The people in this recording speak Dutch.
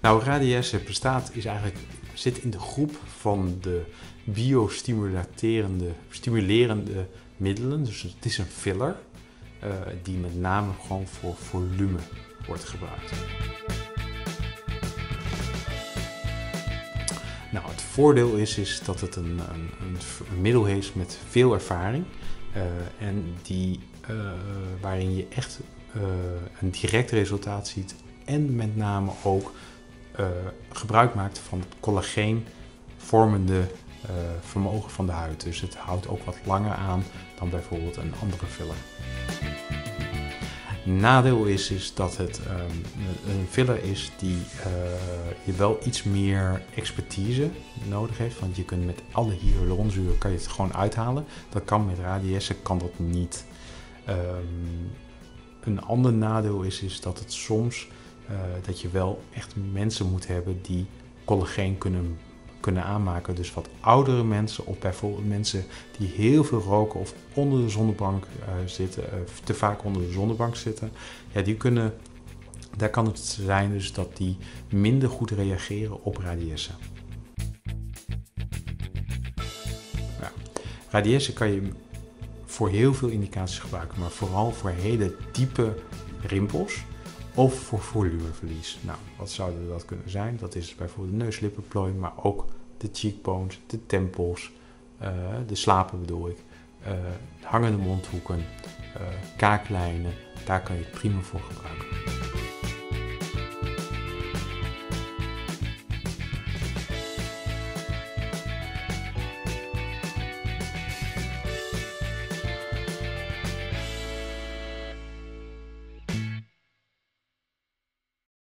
Nou, radiesse bestaat, is eigenlijk, zit in de groep van de biostimulerende stimulerende middelen. Dus het is een filler uh, die met name gewoon voor volume wordt gebruikt. Nou, het voordeel is, is dat het een, een, een middel is met veel ervaring. Uh, en die, uh, waarin je echt een direct resultaat ziet. En met name ook gebruik maakt van het collageen vormende vermogen van de huid. Dus het houdt ook wat langer aan dan bijvoorbeeld een andere filler. Nadeel is, is dat het um, een filler is die uh, je wel iets meer expertise nodig heeft. Want je kunt met alle hyaluronzuur kan je het gewoon uithalen. Dat kan met radiesse kan dat niet. Um, een ander nadeel is, is dat het soms uh, dat je wel echt mensen moet hebben die collageen kunnen kunnen aanmaken. Dus wat oudere mensen of bijvoorbeeld mensen die heel veel roken of onder de zonnebank uh, zitten, uh, te vaak onder de zonnebank zitten, ja, die kunnen, daar kan het zijn dus dat die minder goed reageren op radiesse. Ja. Radiesse kan je voor heel veel indicaties gebruiken, maar vooral voor hele diepe rimpels of voor volumeverlies. Nou, wat zouden dat kunnen zijn? Dat is bijvoorbeeld de neuslippenplooi, maar ook de cheekbones, de tempels, uh, de slapen bedoel ik, uh, hangende mondhoeken, uh, kaaklijnen. Daar kan je het prima voor gebruiken.